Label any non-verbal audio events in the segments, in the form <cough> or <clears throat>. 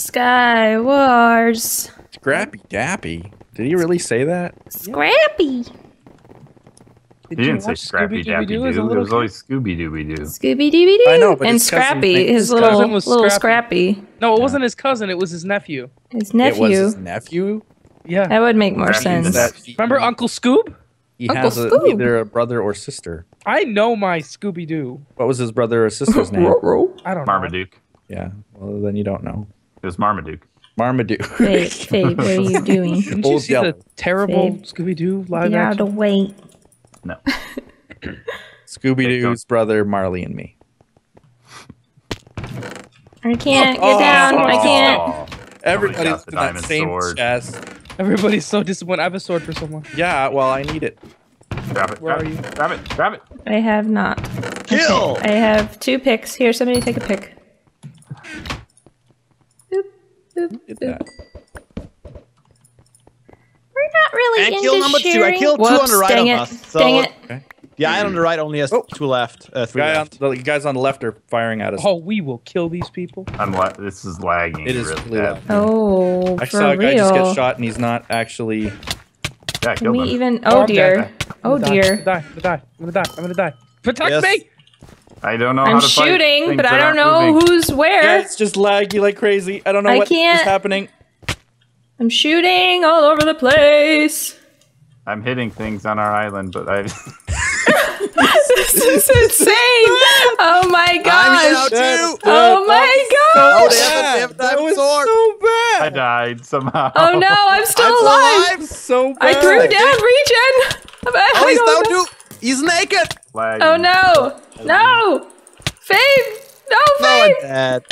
Sky Wars. Scrappy Dappy. Did he really say that? Scrappy. He didn't say Scrappy Dappy Doo. It was always Scooby Dooby Doo. Scooby Dooby Doo. I know, but and his cousin Scrappy, his his little cousin was little Scrappy. Scrappy, No, it wasn't his cousin. It was his nephew. his It was nephew. his nephew. Yeah. That would make more Scrappy sense. That he, Remember Uncle Scoob? he Uncle has a, Scoob. either a brother or sister. I know my Scooby Doo. What was his brother or sister's <laughs> name? I don't know. Marmaduke. yeah. Well, then you don't know. It was Marmaduke. Marmaduke. Fade, Fade, what are you <laughs> doing? Didn't you Old see yellow. the terrible Scooby Doo live Get out of action? the way. No. <clears throat> Scooby Doo's brother, Marley and me. I can't get Oh, down. I oh. can't. Aw. Everybody's got the in that diamond same sword. chest. Everybody's so disappointed. I have a sword for someone. Yeah, well, I need it. Grab it. Where grab are it, you? Grab it. Grab it. I have not. Kill! I have two picks. Here, somebody take a pick. Boop, boop, that. We're not really And into kill number two. I sharing. killed two on the right dang of it. us. So dang it. Okay. the eye on the right only has Oh. two left. Uh, three Guy on, the guys on the left are firing at us. Oh, we will kill these people. I'm la- this is lagging. It is really really bad. Oh, I for saw a guy just get shot and he's not actually. Yeah, Can we them. even? Oh, Oh dear. Oh dear. I'm gonna die. I'm gonna die. I'm gonna die. Protect Yes. me! I don't know I'm to shooting, things but I don't know moving. who's where. Yeah, it's just laggy like crazy. I don't know I what is can't- happening. I'm shooting all over the place. I'm hitting things on our island, but I. <laughs> this is insane. Oh my I'm here gosh. too. Oh my Oh, gosh. they have, they have that diamond was sword. so I died somehow. Oh no, I'm still I'm alive. alive. So bad. I threw down regen. <laughs> I Oh, he's don't down know. too. He's naked. Lagging. Oh no. No. Fave. No, No, Fave. I'm dead.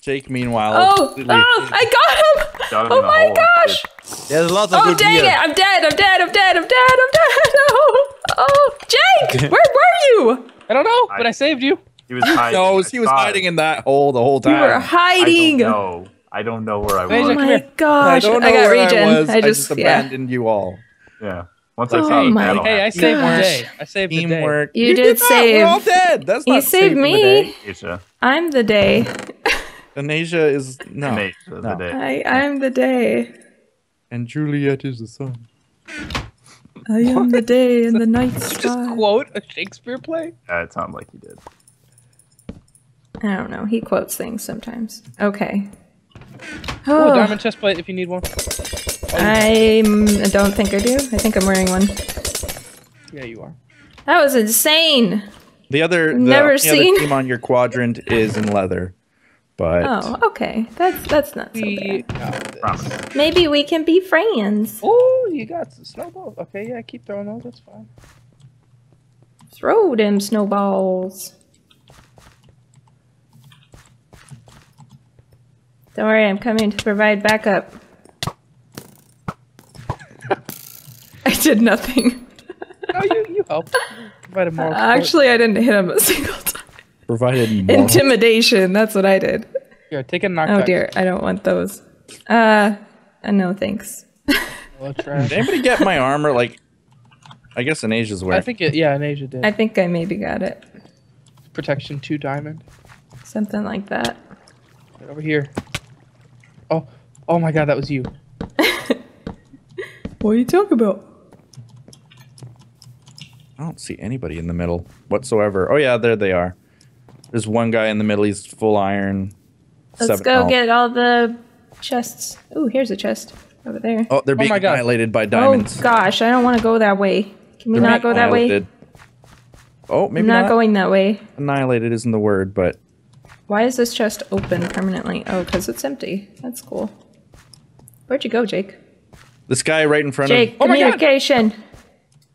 Jake, meanwhile, Oh, completely- oh, I got him. Got him Oh my hole. gosh. There's lots of Oh, good dang gear. it. I'm dead. I'm dead. I'm dead. I'm dead. I'm dead. <laughs> Oh, oh. Jake, <laughs> where were you? I don't know, but I- I saved you. He was hiding. knows I he was hiding in that hole the whole time. You time. were I hiding. don't know. I don't know where I was. Oh my gosh. I don't know I got where regen. I was. I just, yeah. abandoned you all. Yeah. Once oh I Oh saw the my battle, Hey, I happen. saved the day. I saved the day. Teamwork. You did that. We're all dead. That's You not saved saving the me. day. I'm the day. Eneija is no. Nate, the No. day. I, I'm the day. And Juliet is the sun. I am the day in the <laughs> night Just sky. quote a Shakespeare play. Yeah, it sounded like he did. I don't know. He quotes things sometimes. Okay. Oh, Oh, diamond chest plate if you need one. I'm, don't think I do. I think I'm wearing one. Yeah, you are. That was insane. The other, the Never only seen. other team on your quadrant is in leather, but Oh, okay. That's that's not so bad. got Maybe we can be friends. Oh, you got some snowballs. Okay, yeah, keep throwing those. That's fine. Throw them snowballs. Don't worry, I'm coming to provide backup. Did nothing. <laughs> Oh, you you helped. Provide a moral support. Actually, I didn't hit him a <laughs> single time. provided more. Intimidation, that's what I did. here, take a knockback. Oh dear, I don't want those. Uh, uh no thanks. Did anybody get my armor? Like, I guess Eneija's I think it. Yeah, Eneija did. I think I maybe got it. Protection two diamond. Something like that. Right over here. Oh, oh my God, that was you. <laughs> What are you talking about? I don't see anybody in the middle whatsoever. Oh yeah, there they are. There's one guy in the middle. He's full iron. Let's Seven go health. get all the chests. Ooh, here's a chest over there. Oh, they're oh being my God. annihilated by oh, diamonds. Oh gosh, I don't want to go that way. Can we They're not go that way? Oh, maybe I'm not, not. going that way. Annihilated isn't the word, but Why is this chest open permanently? Oh, because it's empty. That's cool. Where'd you go, Jake? this guy right in front Jake, of. Oh my God.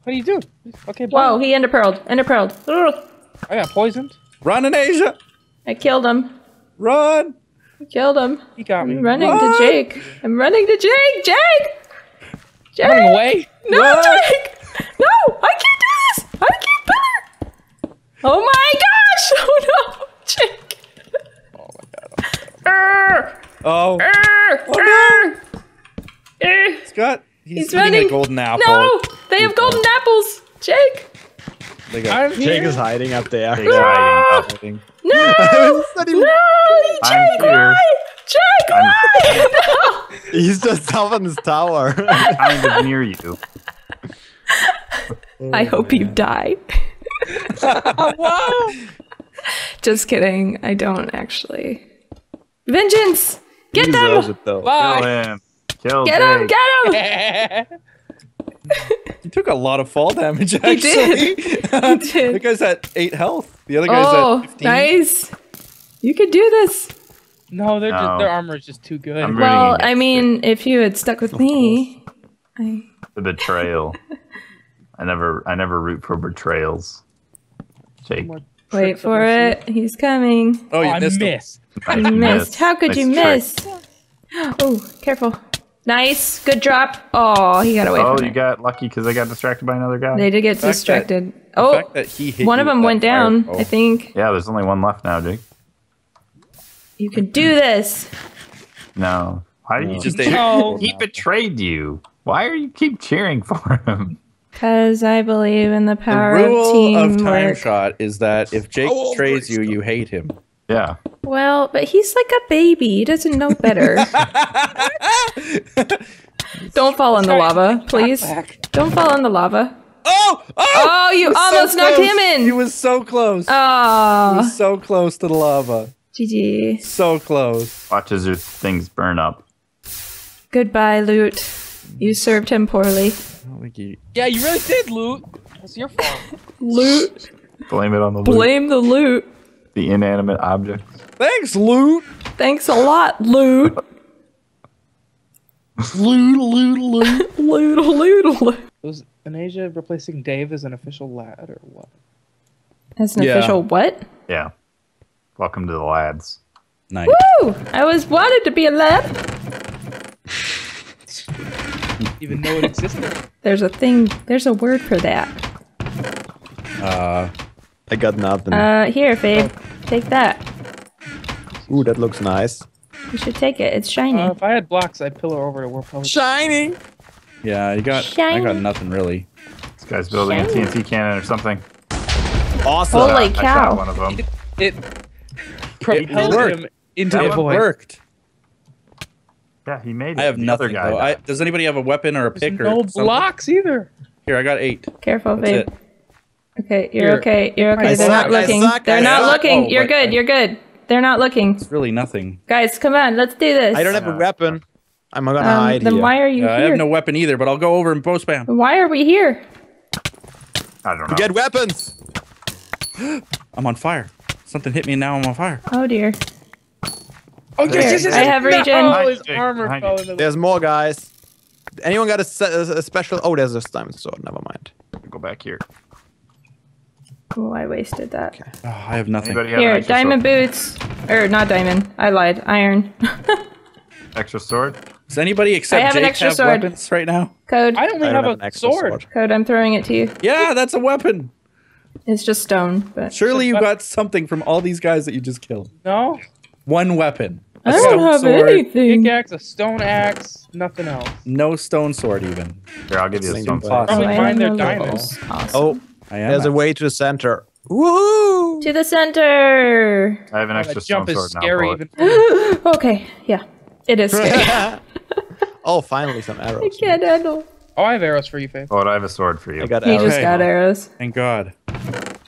Communication. What do you do? Okay, bye. Whoa, he enderpearled. Enderpearled. Ugh. Oh, I got poisoned. Run Eneija! I killed him. Run! I killed him. He got me. I'm running Run! to Jake. I'm running to Jake. Jake! Jake! Running away. No, Run! Jake! No! I can't do this! I can't pillar! Oh my gosh! <laughs> Oh no! Jake! Oh my God. Oh oh Err! Oh, Err! Err! Err! Scott. He's, He's eating running. a golden apple. No! They have golden apples! Jake! They got Jake here. is hiding up there. Jake's ah! hiding up. something. No! <laughs> Not even- no! I'm Jake, here. why? <laughs> He's just up on his tower. <laughs> kind of near you. I hope you die. wow. Just kidding. I don't actually. Vengeance! Get he them! it though. Kill him. Kill Get him! Get him! He took a lot of fall damage. He Actually, did. <laughs> He the guy's at eight health. The other guy's Oh, at fifteen. nice. You could do this. no, they're No. just their armor is just too good. I'm Well, I mean, if you had stuck with me, I. The betrayal. <laughs> I never I never root for betrayals. Jake. Wait for my it. He's coming. Oh, Oh, you I missed. him. missed. Nice You missed. How could Nice you trick. miss? <gasps> Oh, careful. Nice. Good drop. Oh, he got away Oh, from you it. got lucky because I got distracted by another guy. They did get fact that- distracted. The Oh, fact that he hit one of them went down, oh. I think. Oh. Yeah, there's only one left now, Jake. You can do this. No. Why do you Just just No. he betrayed you? Why are you keep cheering <laughs> for him? Because I believe in the power The power rule of of time teamwork. shot is that if Jake Oh, betrays you, you hate him. Yeah. Well, but he's like a baby. He doesn't know better. <laughs> Don't fall in the lava, please. Don't fall in the lava. Oh! Oh! Oh, you He was so almost knocked close. him in. He was so close. Oh. he was so close to the lava. GG. So close. Watch as your things burn up. Goodbye, loot. You served him poorly. I don't think he- Yeah, you really did, loot. That's your fault. <laughs> Loot. Blame it on the loot, Blame the loot. The inanimate objects. Thanks, loot. Thanks a lot, loot. <laughs> Loot, loot, loot. <laughs> Loot, loot, loot. Was Eneija replacing Dave as an official lad or what? As an Yeah. official what? Yeah. Welcome to the lads. nice. Woo! I was wanted to be a lad. <laughs> Even know it existed. There's a thing. There's a word for that. Uh, I got nothing. Uh, here, Fabe. Take that. Ooh, that looks nice. You should take it. It's shiny. Uh, if I had blocks, I'd pillar over to where probably. Shiny. yeah, you got. Shiny. I got nothing really. This guy's building a TNT cannon or something. Awesome. Holy I shot cow. one of them. It propelled worked. him into That the one void. Worked. Yeah, he made it. I have The other nothing guy though. I, does anybody have a weapon or a There's pick or no something? blocks either. Here, I got eight. Careful, That's Fabe. it. Okay, you're Here. okay. You're okay. I They're suck, not I looking. suck, They're I not suck. looking. Oh, you're good. I- You're good. They're not looking. It's really nothing. Guys, come on. Let's do this. I don't have a weapon. I'm gonna Um, hide then here. why are you Uh, I have no weapon either, but I'll go over and post spam. Why are we here? I don't know. Get weapons. <gasps> I'm on fire. Something hit me and now I'm on fire. Oh dear. Oh Here, I have regen. No, his armor fell you. into the. There's more guys. Anyone got a, se- a special? Oh, there's a diamond sword. Never mind. Go back here. Oh, I wasted that. Oh, I have nothing. Anybody have Here, an diamond sword? boots. Or not diamond. I lied. Iron. <laughs> Extra sword? Does anybody except I have an extra have sword. weapons right now? Code. I only I have, don't have an a sword. sword. Code. I'm throwing it to you. Yeah, that's a weapon. It's just stone, but Surely you got something from all these guys that you just killed. No, One weapon. A I don't have sword. anything. pickaxe, a stone axe, nothing else. No stone sword even. Here, I'll give you a stone thing. sword. Probably Oh, find their diamonds. Awesome. Oh, I am. there's a way to the center. Woohoo! To the center. I have an That extra stone jump is sword now. scary. bullet. Even <laughs> for okay, yeah. It is scary. <laughs> oh, finally some arrows. I can't handle. oh, I have arrows for you, Faith. Bullet, I have a sword for you. I got He arrows. just got arrows. Thank God.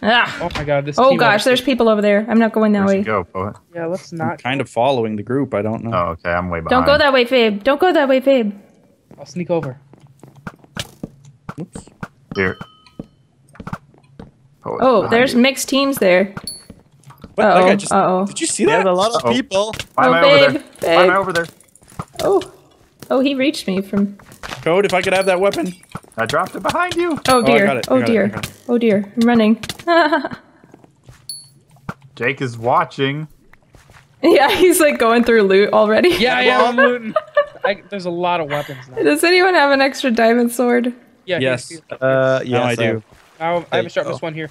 Ah. Oh my god, this. Oh team gosh, up- there's people over there. I'm not going that Where'd way. you go, poet? Yeah, let's I'm not. kind of following the group. I don't know. Oh, okay. I'm way behind. Don't go that way, Fabe. Don't go that way, Fabe. I'll sneak over. Oops. Here. Poet's Oh, there's you. mixed teams there. What? That guy Uh-oh. just- Uh-oh. Did you see that? There's that? a lot of Uh-oh. people. Why am Oh, I over babe, there? Why am I over there? Oh. Oh, he reached me from. Code, if I could have that weapon. I dropped it behind you. Oh dear. got it, I Oh got it, I dear. it. Oh dear. I'm running. <laughs> Jake is watching. <laughs> yeah, he's like going through loot already. Yeah, yeah, I'm <laughs> looting. I, there's a lot of weapons now. Does anyone have an extra diamond sword? Yeah, Yes. Here, here. Uh, yes, Now I do. I, have- I have a sharpness Oh. one here.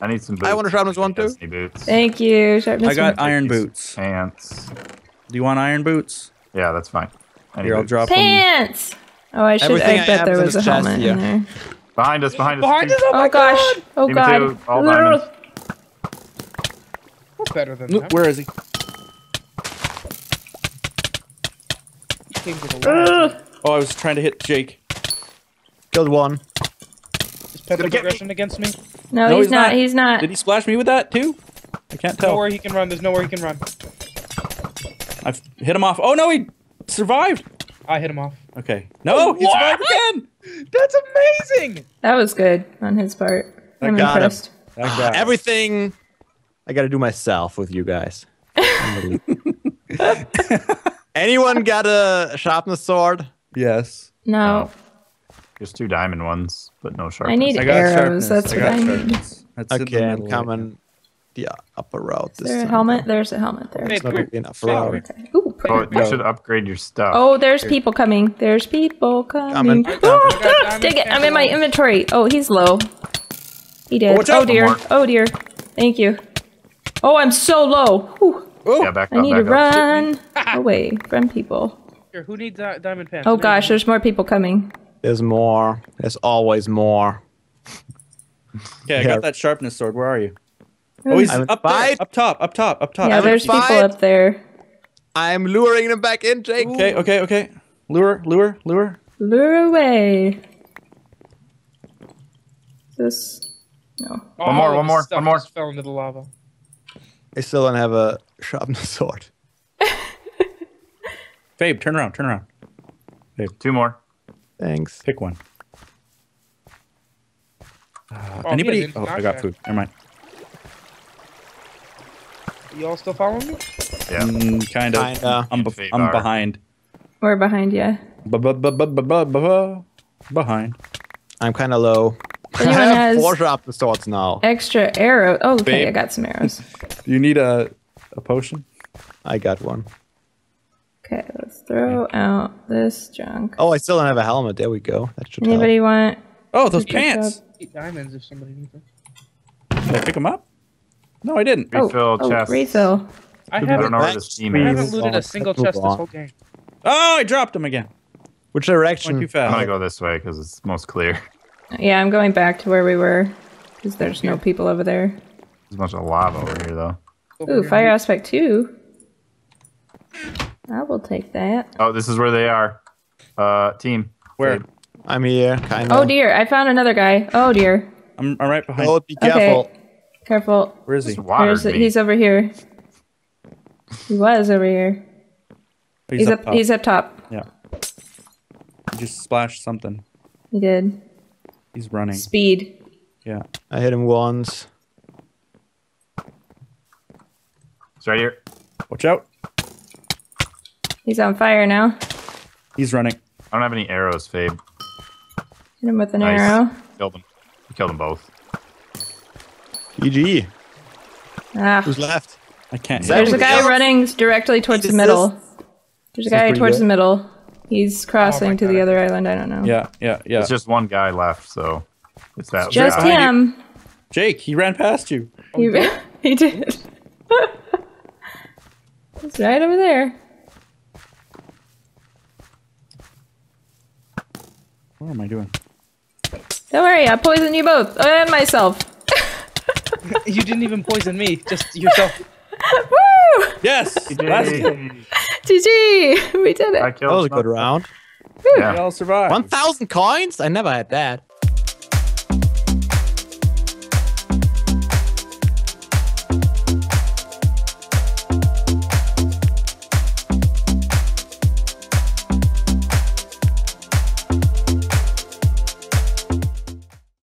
I need some boots. I want a sharpness one too. Boots. Thank you. Sharpness I got one. iron boots. Pants. Do you want iron boots? Yeah, that's fine. I Here, I'll boots. drop them. pants. Oh, I should. Everything I I bet have there is was a chest helmet here. in there. Behind us, behind us. Behind us! Oh, Oh my gosh. god! Oh god. too, all diamonds. That's better than Look, that. Where is he? Kings of the Wild. Ugh. Oh, I was trying to hit Jake. Killed one. Is Pet Gonna get me. aggression against me? No, No, he's, he's not. not. He's not. Did he splash me with that too? I can't tell. Nowhere he can run. There's nowhere he can run. I've hit him off. Oh no, he survived. I hit him off. Okay. No, he survived again. That's amazing. That was good on his part. I'm got him. impressed. That guy. Everything I gotta do myself with you guys. <laughs> Anyone got a sharpness sword? Yes. No, There's two diamond ones, but no sharpness. I need I got arrows. sharpness. That's I what got I need. That's Okay, I'm middle right coming the upper route Is this there a time. helmet? There's a helmet there. Babe, not come gonna be here. enough Follow route. Okay. Ooh, Oh, you should upgrade your stuff. Oh, there's people coming. There's people coming. Coming. <gasps> Oh, I got diamond dang it! I'm in my inventory. Oh, he's low. He did. Oh, Oh, dear. Oh dear. Thank you. Oh, I'm so low. Whew. Oh, yeah, back I up, need to back up. run away from people. Here, who needs di- diamond pants? Oh gosh, there's more people coming. There's more. There's always more. Okay, I Yeah. got that sharpness sword. Where are you? Hmm. Oh, he's I'm up there. Up top. Up top. Up top. Yeah, I'm there's people fine. up there. I'm luring them back in, Jake. Okay. Okay. Okay. Lure. Lure. Lure. Lure away. This. No. All more, one more, one more. just fell into the lava. I still don't have a sharpness <laughs> sword. <laughs> Babe, turn around. Turn around. Two more. Thanks. Pick one. Oh, Anybody? has Oh, I got knockback. food. Never mind. You all still following me? Yeah. Mm, kind of. Kinda. I'm, Fade I'm behind. We're behind yeah. Behind. I'm kind of low. I Anyone have has- four sharpness swords now. Extra arrow. Oh, okay. Babe. I got some arrows. Do <laughs> you need a a potion? I got one. Okay, let's throw out this junk. Oh, I still don't have a helmet. There we go. That should Anybody help. want? Oh, those pants. Diamonds if somebody needs them. Did I pick them up? No, I didn't. Oh, refill oh, chest. refill. I I don't haven't, know where Back, this team I haven't looted Oh, a single let's chest this whole game. Oh, I dropped them again. Which Went direction? too I'm gonna go this way because it's most clear. Yeah, I'm going back to where we were because there's no people over there. There's a bunch of lava over here though. Over Ooh, fire aspect two. I will take that. Oh, this is where they are. Uh, team. Where? I'm here, kind of. Oh dear, I found another guy. Oh dear. I'm, I'm right behind. Oh, be careful. Okay. Careful. Where is he? Just watered me. he's over here. He was over here. He's, up. top. He's up top. Yeah. He just splashed something. He did. He's running. Speed. Yeah. I hit him once. It's right here. Watch out. He's on fire now. He's running. I don't have any arrows, Fabe. Hit him with an Nice. arrow. Killed them. You killed them both. GG. Ah. Who's left? I can't hit There's a guy else? running directly towards the middle. is- There's a guy towards good. the middle. He's crossing to the other island. I don't know. Yeah, yeah, yeah. It's just one guy left, so it's that Just guy. him. Jake, he ran past you. He, <laughs> he did. <laughs> He's right over there. What am I doing? Don't worry, I poisoned you both and myself. <laughs> You didn't even poison me, just yourself. <laughs> Woo! Yes! <laughs> Last Yay. GG! We did it. That was a good some- round. We all survived. 1,000 coins? I never had that.